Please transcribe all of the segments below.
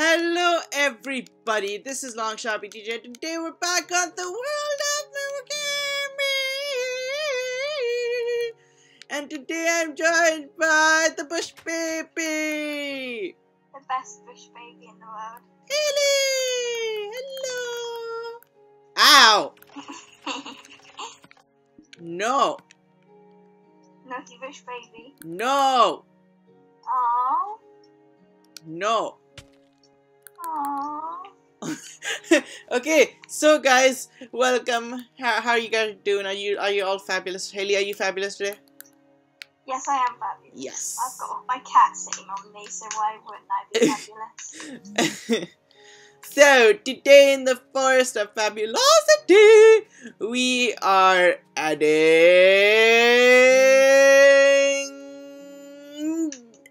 Hello everybody, this is Long ShotBTG. Today we're back on the world of Murakami. And today I'm joined by the Bush Baby. The best bush baby in the world. Hayley! Hello! Ow! No! Naughty bush baby. No! Aww. No! Okay, so guys, welcome. How, how are you guys doing? Are you are you all fabulous? Hayley, are you fabulous today? Yes, I am fabulous. Yes. I've got my cat sitting on me, so why wouldn't I be fabulous? so today in the forest of fabulosity, we are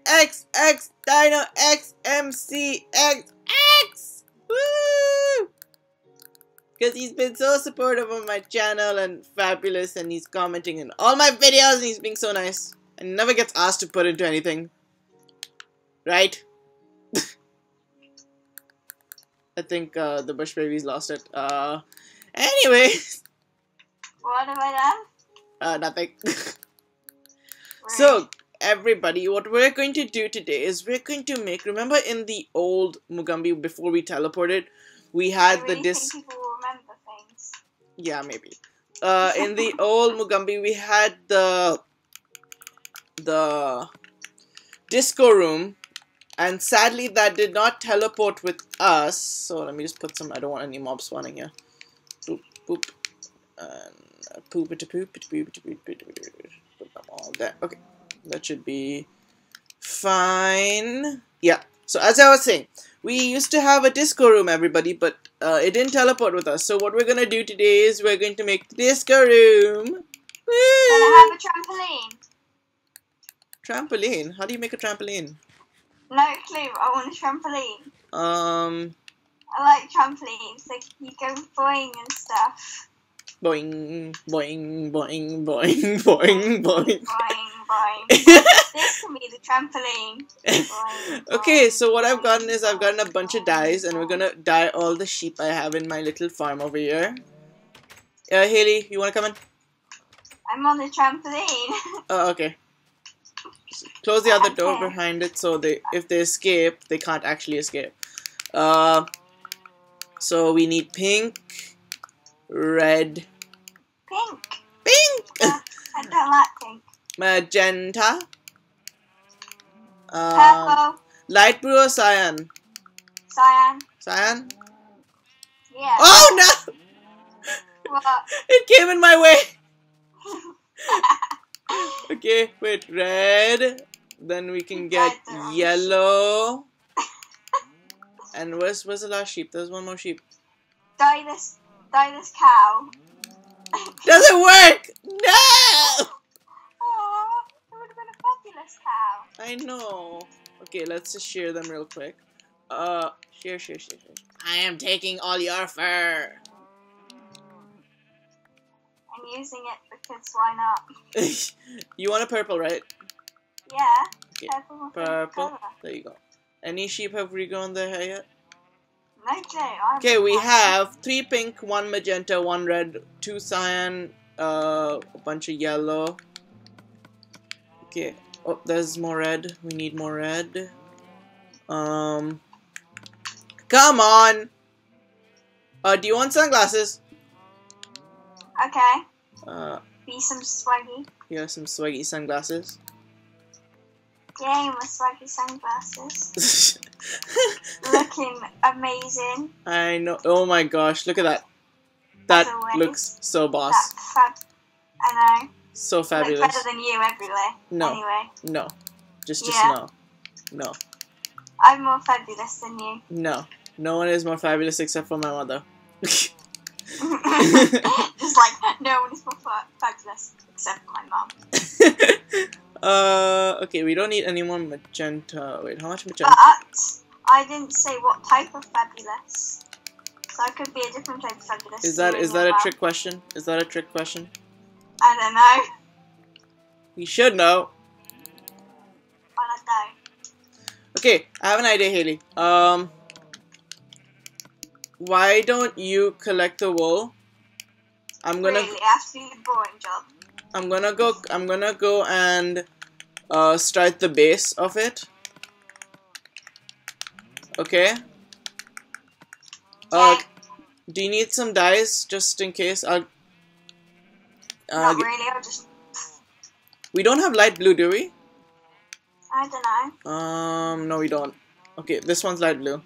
adding XX Dino XMCXX. Woo! Because he's been so supportive of my channel and fabulous, and he's commenting in all my videos, and he's being so nice, and never gets asked to put into anything. Right? I think uh, the Bush Babies lost it. Uh, anyway, what have I done? uh, nothing. Rude. so, everybody, what we're going to do today is we're going to make. Remember, in the old Mugambi, before we teleported, we had really the disc. think people will remember things. Yeah, maybe. Uh, in the old Mugambi, we had the the disco room, and sadly, that did not teleport with us. So let me just put some. I don't want any mobs spawning here. Boop boop, and poop it poop it poop it poop it. Put them all there. Okay, that should be fine. Yeah. So as I was saying, we used to have a disco room, everybody, but uh, it didn't teleport with us. So what we're gonna do today is we're going to make the disco room. Woo! I have a trampoline? Trampoline. How do you make a trampoline? No clue. I want a trampoline. Um, I like trampolines. Like you go boing and stuff. boing, boing, boing, boing, boing, boing. Boing boing. this can be the trampoline. Boing, okay, so what I've gotten is I've gotten a bunch of boing, dyes, and we're gonna dye all the sheep I have in my little farm over here. Uh, Hayley, you wanna come in? I'm on the trampoline. Oh, okay. Close the other door behind it so they if they escape, they can't actually escape. Uh, so we need pink, red, Pink. pink, I don't like pink. magenta, um, Purple. light blue or cyan? Cyan. Cyan? Yeah. Oh no! What? It came in my way! Okay, wait, red. Then we can get uh, yellow. And where's where's the last sheep? There's one more sheep. Dye This cow. Doesn't work! No! It would have been a fabulous cow. I know. Okay, let's just shear them real quick. Uh, shear, shear, shear, shear. I am taking all your fur. I'm using it because why not? you want a purple, right? Yeah. Okay, Purple. Purple. There you go. Any sheep have regrown their hair yet? No clue. I Okay, we haven't- three pink, one magenta, one red, two cyan, uh, a bunch of yellow. Okay. Oh, there's more red. We need more red. Um. Come on. Uh, do you want sunglasses? Okay. Uh, Be some swaggy. are some swaggy sunglasses. Yay, with swaggy sunglasses. Looking amazing. I know. Oh my gosh, look at that. That always. looks so boss. Fab. I know. So Look fabulous. better than you everywhere. No, Anyway, no. Just, just Yeah. no. No. I'm more fabulous than you. No. No one is more fabulous except for my mother. Just like no one is more fa- fabulous except my mum. uh, okay, we don't need any more magenta. Wait, how much magenta? But I didn't say what type of fabulous. So I could be a different type of fabulous. Is that is that a well. trick question? Is that a trick question? I don't know. You should know. Well, I don't. Okay, I have an idea, Hayley. Um, why don't you collect the wool? I'm gonna Really, I have to do the boring job. I'm gonna go I'm gonna go and uh, start the base of it. Okay. Uh, do you need some dyes just in case? I'll. Uh, not really. I'll just. we don't have light blue, do we? I don't know. Um, no, we don't. Okay, this one's light blue.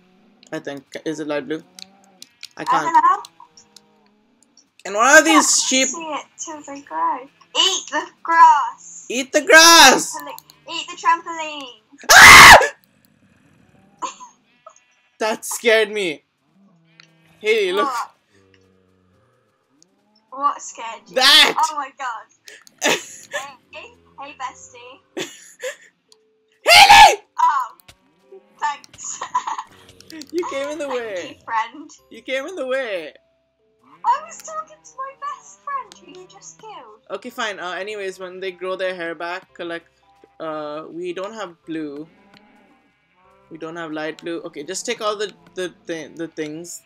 I think. Is it light blue? I I can't. don't know. And what are these sheep? See it till they grow. Eat the grass. Eat the grass! Eat the trampoline. Ah! That scared me. Hey, look. What? What scared you? That! Oh my god. Hey, hey, bestie. Hayley! Oh, thanks. You came in the Thank way. you, friend. You came in the way. I was talking to my best friend who you just killed. Okay, fine. Uh, anyways, when they grow their hair back, collect. Uh, we don't have blue. We don't have light blue. Okay, just take all the the th- the things.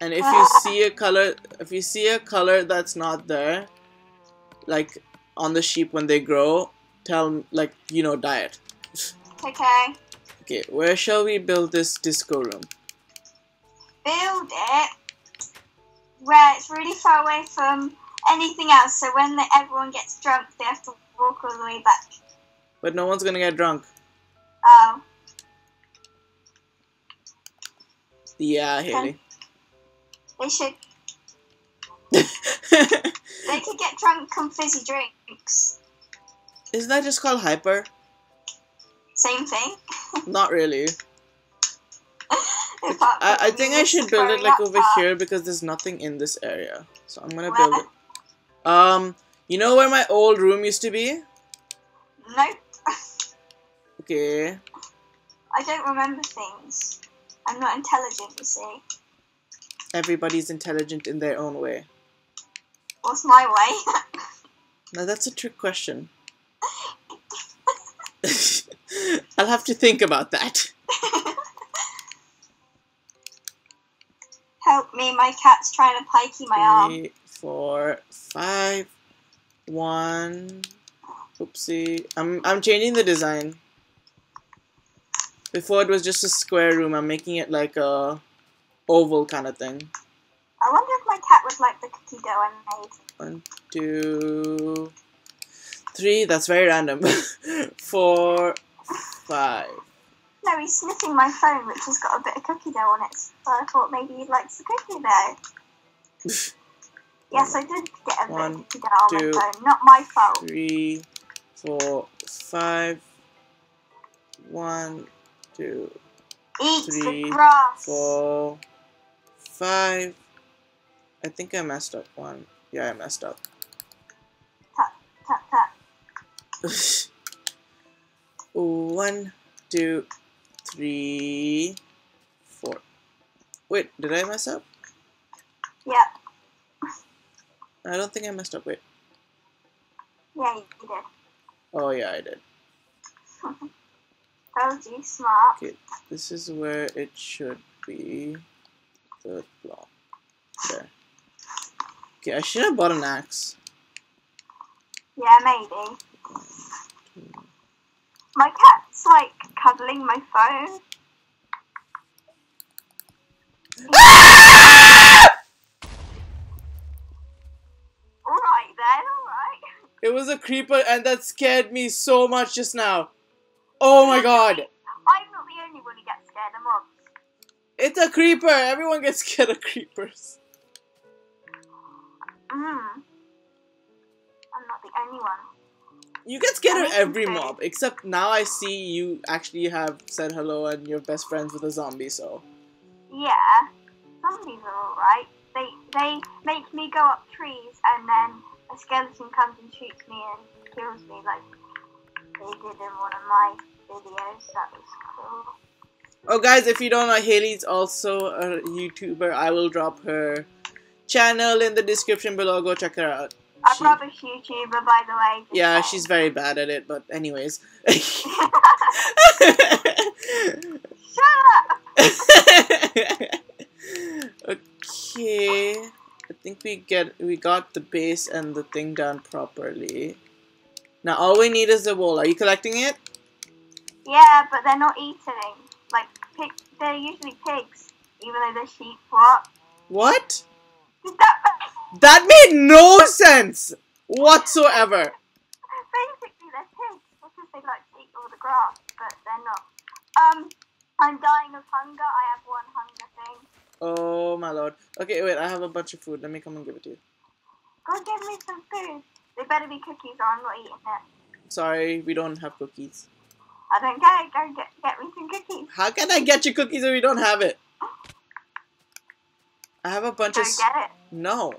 And if you see a color, if you see a color that's not there, like on the sheep when they grow, tell like you know dye it. Okay. Okay, where shall we build this disco room? Build it where it's really far away from anything else, so when the, everyone gets drunk, they have to walk all the way back. But no one's gonna get drunk. Oh, Yeah, Hayley. they should. They could get drunk on fizzy drinks. Isn't that just called hyper? Same thing. Not really. I, I think I should build it like over fast. here because there's nothing in this area. So I'm gonna build it. Um, you know where my old room used to be? Nope. Okay. I don't remember things. I'm not intelligent, you see. Everybody's intelligent in their own way. What's my way? Now that's a trick question. I'll have to think about that. Help me, my cat's trying to pikey my arm. Three, four, five, one. Oopsie. I'm I'm changing the design. Before it was just a square room. I'm making it like a oval kind of thing. I wonder if my cat would like the cookie dough I made. One, two, three. That's very random. Four, five. No, he's sniffing my phone, which has got a bit of cookie dough on it. So I thought maybe he likes the cookie dough. Yes, I did get a bit One, of cookie dough on two, my phone. Not my fault. Three, four, five. One, two, Eat three, the grass. four, five. I think I messed up one. Yeah, I messed up. Tap, Tap, tap. one, two, three, four. Wait, did I mess up? Yep. I don't think I messed up. Wait. Yeah, you did. Oh yeah, I did. Told you, smart. Okay, this is where it should be. Third block. There. Okay, I should have bought an axe. Yeah, maybe. Two. My cat's like cuddling my phone. Alright then, alright. It was a creeper and that scared me so much just now. Oh my god. I'm not the only one who gets scared of mobs. It's a creeper. Everyone gets scared of creepers. Mm. I'm not the only one. You get scared of every mob, except now I see you actually have said hello and you're best friends with a zombie, so. Yeah, zombies are alright. They they make me go up trees and then a skeleton comes and shoots me and kills me like they did in one of my videos. That was cool. Oh, guys, if you don't know, Hayley's also a YouTuber. I will drop her channel in the description below. Go check her out. I she, a YouTuber, by the way. Yeah, saying. she's very bad at it, but anyways. Shut up. okay, I think we get we got the base and the thing done properly. Now all we need is the wool. Are you collecting it? Yeah, but they're not eating. Like pig, they're usually pigs, even though they're sheep. What? What? That that made no sense whatsoever. basically they're pigs because they like to eat all the grass, but they're not. Um, I'm dying of hunger. I have one hunger thing. Oh my lord. Okay, wait, I have a bunch of food. Let me come and give it to you. Go give me some food. They better be cookies or I'm not eating it. Sorry, we don't have cookies. I don't care. Go get get me some cookies. How can I get you cookies if we don't have it? I have a bunch Go of get it. no.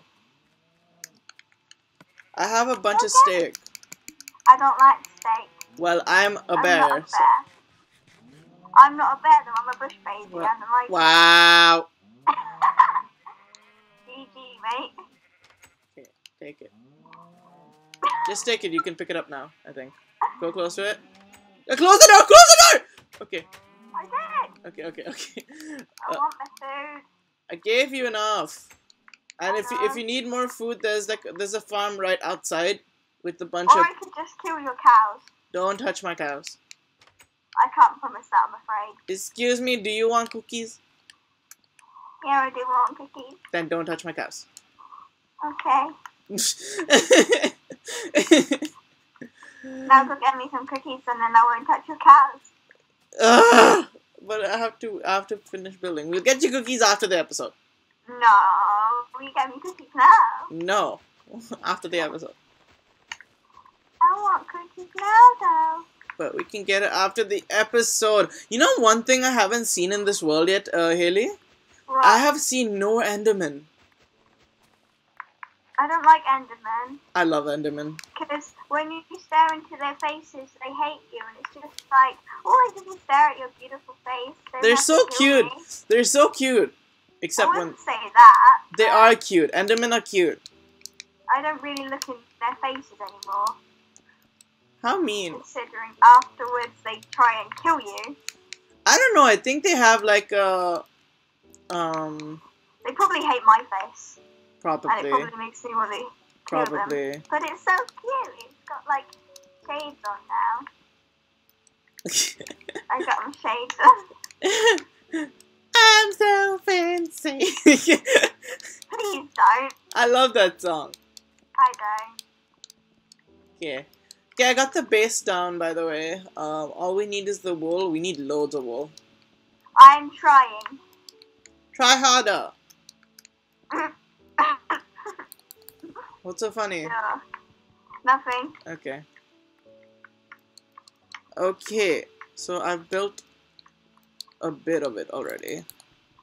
I have a bunch of steak. I don't like steak. Well, I'm a I'm bear. not a so- bear. I'm not a bear though. I'm a bush baby. Well- and I'm like Wow. GG, mate. Okay, take it. Just take it. You can pick it up now. I think. Go close to it. Uh, close the door. Close the door. Okay. I did. Okay. Okay. Okay. I Uh, want my food. I gave you enough. And if you, if uh-huh. you need more food, there's like there's a farm right outside with a bunch Or of. I could just kill your cows. Don't touch my cows. I can't promise that. I'm afraid. Excuse me. Do you want cookies? Yeah, I do want cookies. Then don't touch my cows. Okay. Now go get me some cookies, and then I won't touch your cows. Ugh. but I have to I have to finish building. We'll get you cookies after the episode. No, will you get me cookies now? No, after the episode. I want cookies now, though. But we can get it after the episode. You know one thing I haven't seen in this world yet, uh, Hayley? What? I have seen no Enderman. I don't like Endermen I love Enderman. because when you stare into their faces, they hate you, and it's just like, oh, I didn't stare at your beautiful face. They They're so cute. me. They're so cute. I Except when wouldn't say that. they but are cute. Endermen are cute. I don't really look in their faces anymore, How mean. considering afterwards they try and kill you. I don't know. I think they have like a um They probably hate my face, Probably. and it probably probably makes me want to kill them. probably. But it's so cute. It's got like shades on now. I got them shades on. I'm so fancy. Please don't. I love that song. I don't. Okay. Okay, I got the base down by the way. Um, all we need is the wool. We need loads of wool. I'm trying. Try harder. What's so funny? Yeah. Nothing. Okay. Okay, so I've built a bit of it already.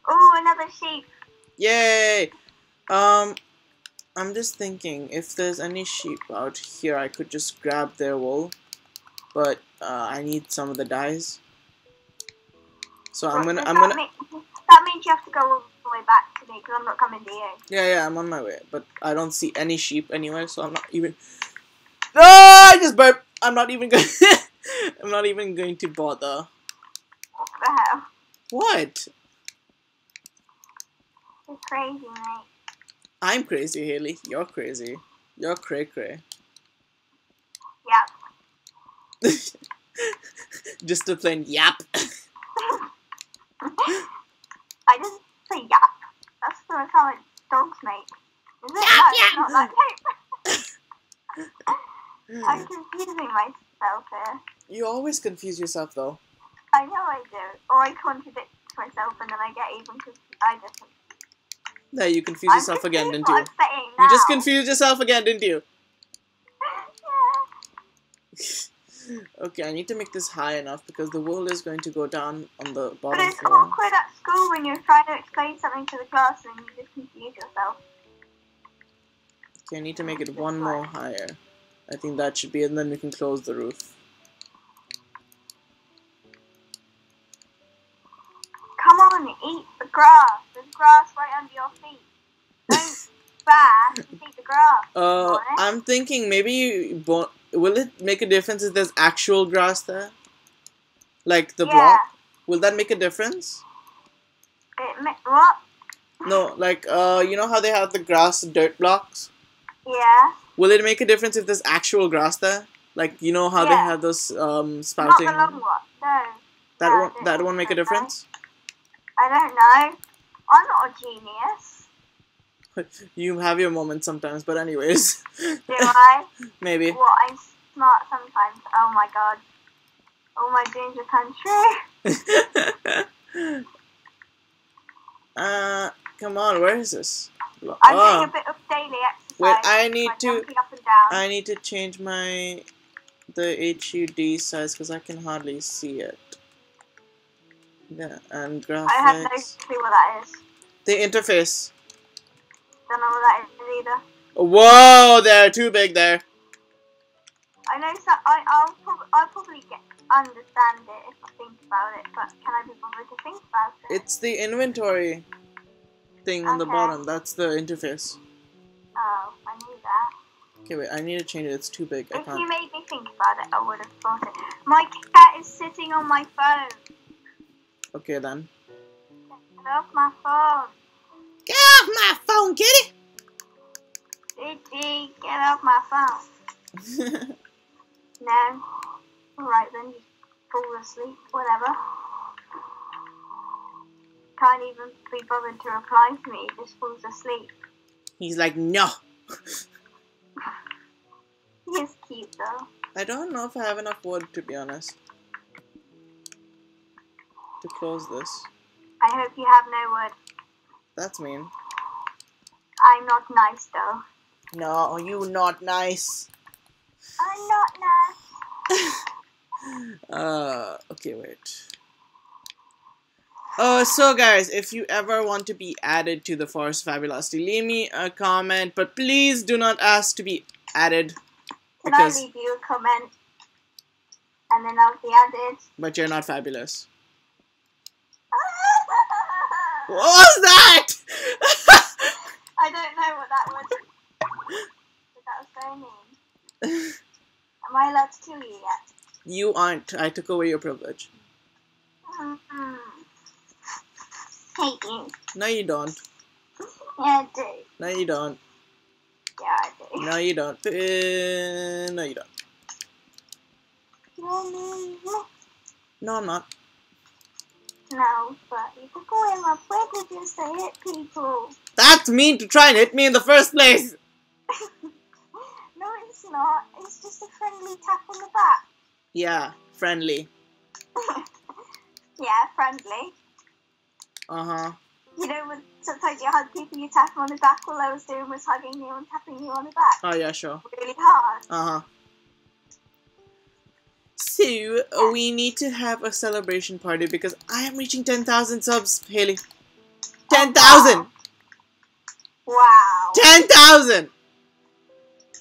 Oh, another sheep. Yay! Um, I'm just thinking if there's any sheep out here, I could just grab their wool, but uh, I need some of the dyes. So I'm gonna, I'm that gonna, mean? that means you have to go all the way back to me because I'm not coming to you. yeah, yeah, I'm on my way, but I don't see any sheep anywhere, so I'm not even. No, I just burped. I'm not even going. I'm not even going to bother. What the hell? What? You're crazy, mate. I'm crazy, Hayley. You're crazy. You're cray cray. Yep. Just a plain yap. I just say yap. That's the sound like dogs make. Is it? Yap, yap. not like I'm confusing myself here. You always confuse yourself though. I know I do. Or I contradict myself and then I get even because I just. Yeah, you confuse I'm yourself again, didn't you? what I'm saying You just confused yourself again, didn't you? yeah. okay, I need to make this high enough because the wool is going to go down on the bottom But it's floor. awkward at school when you're trying to explain something to the class and you just confuse yourself. Okay, I need to make it one more higher. I think that should be, and then we can close the roof. Under your feet. Don't fast. Eat the grass. Uh, I'm thinking maybe you bo- will it make a difference if there's actual grass there? Like the yeah. block? Will that make a difference? It, ma- what? No, like uh, you know how they have the grass dirt blocks. Yeah. Will it make a difference if there's actual grass there? Like you know how they have those um spouting. Not the long one. No. That Yeah, won't that won't make a difference. I don't know. I'm not a genius. You have your moments sometimes, but anyways, Do I? maybe. Well, I'm smart sometimes. Oh my god. Oh my danger country. come uh, come on, where is this? I'm Oh, doing a bit of daily exercise. wait, I need to jumping up and down. I need to change my the HUD size because I can hardly see it. Yeah, and graphics. I have no clue what that is. The interface. Don't know what that is either. Whoa, they're too big there. I know some. I, I'll, prob- I'll probably get understand it if I think about it, but can I be bothered to think about it? It's the inventory thing on the bottom. That's the interface. Oh, I knew that. Okay, wait, I need to change it. It's too big. If you can't. made me think about it, I would have thought it. My cat is sitting on my phone. Okay, then. Get off my phone. Get off my phone, kitty! Gigi, get off my phone. No. Right then, just fall asleep, whatever. Can't even be bothered to reply to me, he just falls asleep. He's like, no. He is cute though. I don't know if I have enough wood, to be honest. To close this. I hope you have no wood. That's mean. I'm not nice though. No, you not nice. I'm not nice. Uh, okay, wait. Uh, so guys, if you ever want to be added to the Forest Fabulosity, leave me a comment, but please do not ask to be added, Can I leave you a comment? And then I'll be added. but you're not fabulous. What was that? I don't know what that was. But that was very mean. Am I allowed to kill you yet? you aren't. I took away your privilege. Mm-hmm. Hate you. No, you don't. Yeah, I do. No, you don't. Yeah, I do. No, you don't. Uh, no, you don't. No, I'm not. No, but you took away my privilege and say it, people. That's mean to try and hit me in the first place. No, it's not. It's just a friendly tap on the back. Yeah, friendly. Yeah, friendly. Uh huh. You know, when sometimes you hug people, you tap them on the back. All I was doing was hugging you and tapping you on the back. Oh yeah, sure. Really hard. Uh huh. So we need to have a celebration party because I am reaching ten thousand subs, Hayley. Ten thousand. Oh, wow. Ten thousand.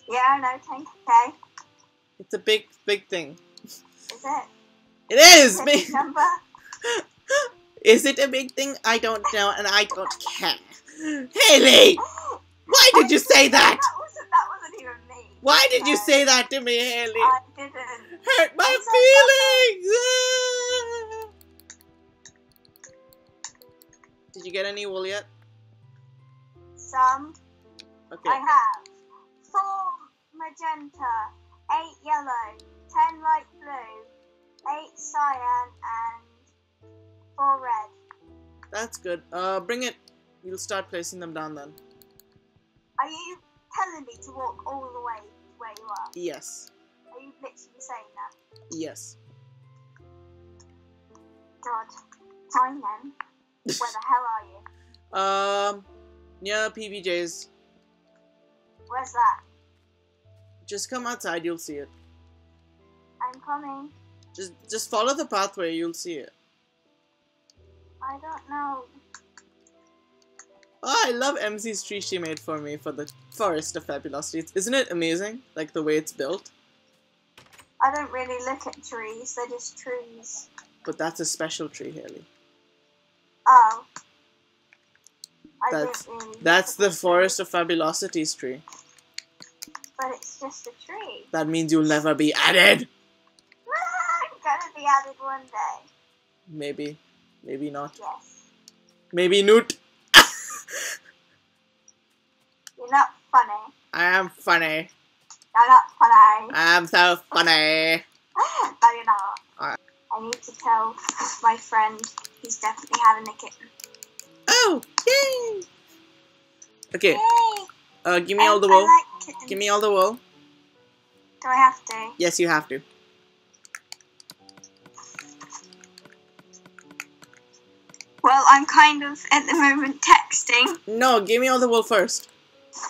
Yeah, no, know, 10k. It's a big, big thing. Is it? It is big. number? Is it a big thing? I don't know, and I don't care. Hayley, why did you say that? That wasn't, that me. Why did you say that to me, Hayley? I didn't. Hurt my I feelings. Did you get any wool yet? Some. Okay. I have four magenta, eight yellow, ten light blue, eight cyan, and four red. That's good. Uh, bring it. We'll start placing them down then. Are you telling me to walk all the way to where you are? Yes. Are you literally saying that? Yes. God. Fine then. Where the hell are you? Um, near PBJ's. Where's that? Just come outside. You'll see it. I'm coming. Just, just follow the pathway. You'll see it. I don't know. Oh, I love MC's tree she made for me for the Forest of Fabulosity. Isn't it amazing? Like the way it's built. I don't really look at trees, they're just trees. But that's a special tree, Hayley. Oh. I That's- don't really. That's the Forest of Fabulosity's tree. But it's just a tree. That means you'll never be added. I'm gonna be added one day. Maybe. Maybe not. Yes. Maybe Newt. not funny. I am funny. You're not funny. I'm so funny. no, you're not. I need to tell my friend he's definitely having a kitten. Oh, yay! Okay, Yay! uh, give me all the I wool. like. Give me all the wool. Do I have to? Yes, you have to. Well, I'm kind of at the moment texting. No, give me all the wool first.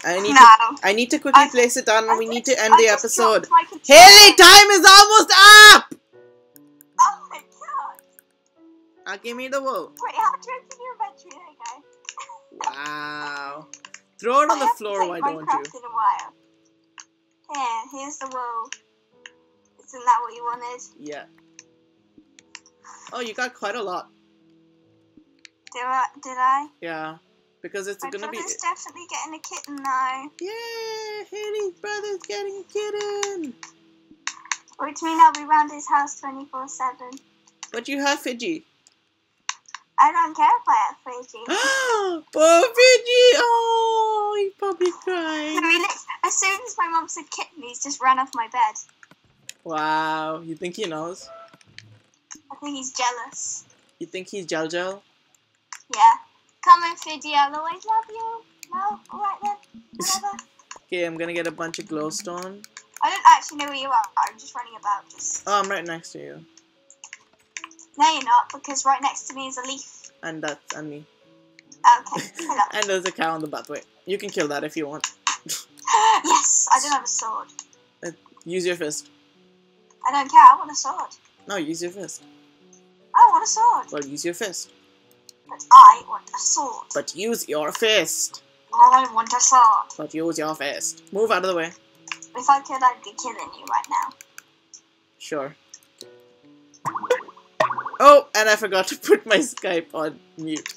I need No. to. I need to quickly I- place it down, and I we need to end the episode. dropped my controller. Hayley, time is almost up. Oh my god! Uh, give me the wool. Wait, how do I open your inventory? There. Wow. Throw it on I the floor, why don't you? In a while. Here, here's the wool. Isn't that what you wanted? Yeah. Oh, you got quite a lot. Did I? Did I? Yeah. Because it's My gonna be. brother's definitely getting a kitten now. Yeah, Hayley's brother's getting a kitten. Which means I'll be round his house 24 7. But you have Fidji. I don't care if I have Fiji. Poor Fidji. Oh, he's probably crying. I mean, as soon as my mum said kitten, he's just ran off my bed. Wow. You think he knows? I think he's jealous. You think he's Jel Jel? Yeah. Come in, Fiddy, I'll always love you. No? Alright then. Whatever. Okay, I'm gonna get a bunch of glowstone. I don't actually know where you are. I'm just running about. Just Oh, I'm right next to you. No, you're not, because right next to me is a leaf. And that's and me. Okay. And there's a cow on the pathway. You can kill that if you want. yes, I don't have a sword. Uh, use your fist. I don't care. I want a sword. No, use your fist. I want a sword. Well, use your fist. But I want a sword. But use your fist. I want a sword. But use your fist. Move out of the way. If I could, I'd be killing you right now. Sure. Oh, and I forgot to put my Skype on mute.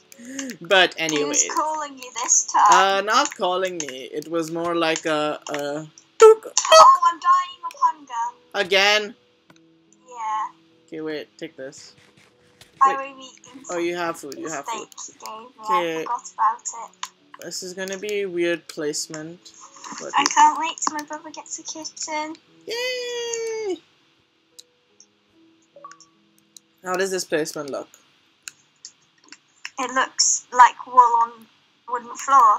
But anyway. Who's calling you this time? uh, not calling me. It was more like a, a oh, I'm dying of hunger. again. Yeah. Okay, wait, take this. I will be Oh, you have food. You have food. steak you gave me. Okay. I forgot about it. This is gonna be a weird placement. But I can't wait till my brother gets a kitten. yay! How does this placement look? It looks like wool on wooden floor.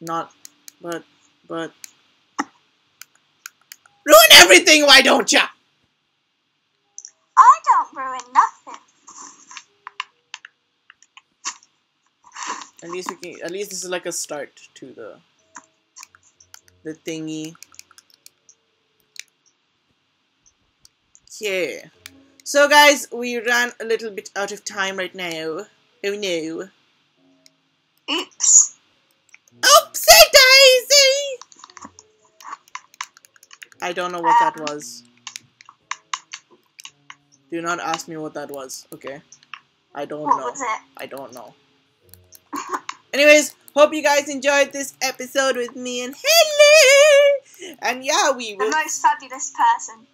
Not, but, but. Ruin everything, why don't ya? I don't ruin nothing. At least we can. At least this is like a start to the. The thingy. Yeah. So guys, we ran a little bit out of time right now. Oh no. Oops. Oopsie daisy! I don't know what that Um. was. Do not ask me what that was, okay? I don't What know. was it? I don't know. Anyways, hope you guys enjoyed this episode with me and Hayley! And yeah, we The most fabulous person.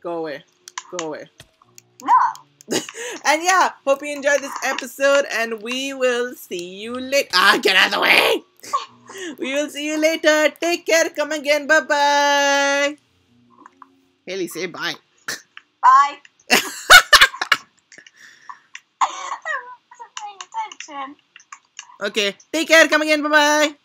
go away. Go away. No. and yeah, hope you enjoyed this episode and we will see you later. Ah, get out of the way! we will see you later. Take care. Come again. Bye bye. Hayley, say bye. Bye. Okay. Take care. Come again. Bye bye.